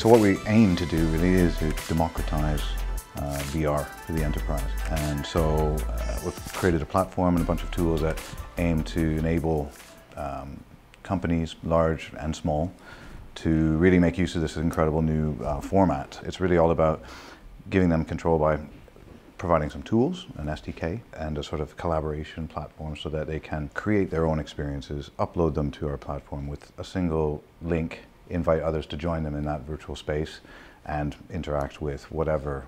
So what we aim to do really is to democratize uh, VR for the enterprise. And so uh, we've created a platform and a bunch of tools that aim to enable um, companies, large and small, to really make use of this incredible new uh, format. It's really all about giving them control by providing some tools, an SDK, and a sort of collaboration platform so that they can create their own experiences, upload them to our platform with a single link invite others to join them in that virtual space and interact with whatever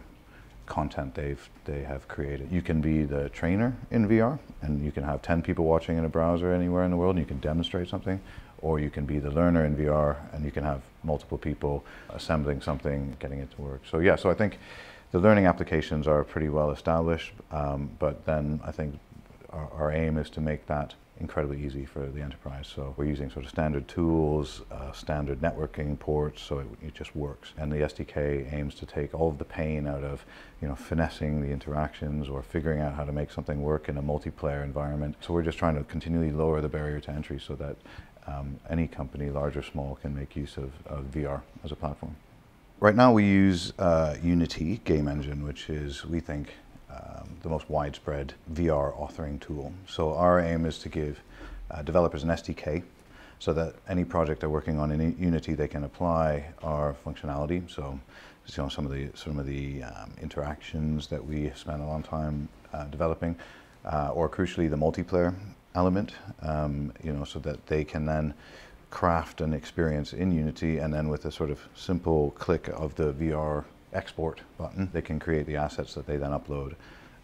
content they've they have created. You can be the trainer in VR and you can have 10 people watching in a browser anywhere in the world and you can demonstrate something or you can be the learner in VR and you can have multiple people assembling something, getting it to work. So yeah, so I think the learning applications are pretty well established, um, but then I think our, our aim is to make that incredibly easy for the enterprise. So we're using sort of standard tools, uh, standard networking ports, so it, it, just works. And the SDK aims to take all of the pain out of, you know, finessing the interactions or figuring out how to make something work in a multiplayer environment. So we're just trying to continually lower the barrier to entry so that um, any company, large or small, can make use of, of VR as a platform. Right now we use uh, Unity game engine, which is, we think, um, the most widespread VR authoring tool. So our aim is to give uh, developers an SDK so that any project they're working on in Unity, they can apply our functionality. So, you know, some of the some of the um, interactions that we spent a long time uh, developing, uh, or crucially the multiplayer element. Um, you know, so that they can then craft an experience in Unity, and then with a sort of simple click of the VR export button, they can create the assets that they then upload.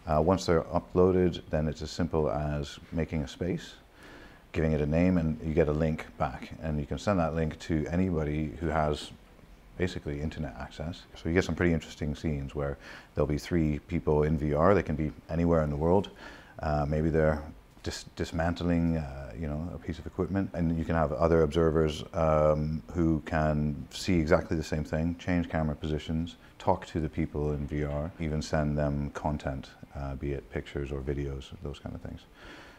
Uh, once they're uploaded, then it's as simple as making a space, giving it a name, and you get a link back. And you can send that link to anybody who has basically internet access. So you get some pretty interesting scenes where there'll be three people in VR. They can be anywhere in the world. Uh, maybe they're dis dismantling, uh, you know, a piece of equipment, and you can have other observers um, who can see exactly the same thing, change camera positions, talk to the people in VR, even send them content, uh, be it pictures or videos, those kind of things.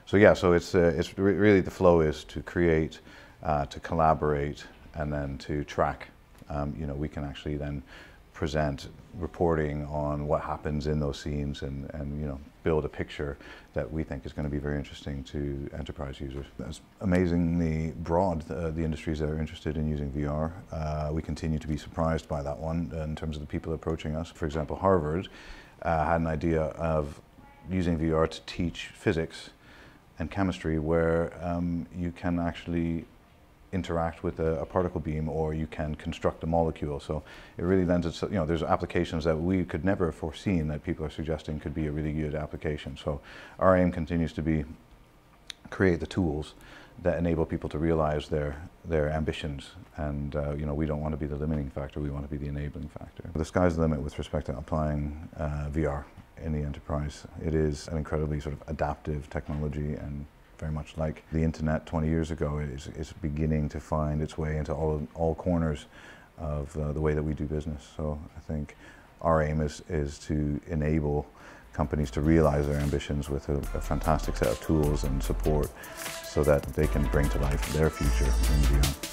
So yeah, so it's uh, it's re really the flow is to create, uh, to collaborate, and then to track. Um, you know, we can actually then present reporting on what happens in those scenes and, and you know build a picture that we think is going to be very interesting to enterprise users. It's amazingly broad, uh, the industries that are interested in using VR. Uh, we continue to be surprised by that one in terms of the people approaching us. For example, Harvard uh, had an idea of using VR to teach physics and chemistry where um, you can actually interact with a, a, particle beam or you can construct a molecule. So it really lends itself, you know, there's applications that we could never have foreseen that people are suggesting could be a really good application. So our aim continues to be create the tools that enable people to realize their their ambitions and uh, you know we don't want to be the limiting factor we want to be the enabling factor the sky's the limit with respect to applying uh, VR in the enterprise it is an incredibly sort of adaptive technology and very much like the internet 20 years ago is, is beginning to find its way into all, all corners of uh, the way that we do business. So I think our aim is, is to enable companies to realize their ambitions with a, a fantastic set of tools and support so that they can bring to life their future in beyond.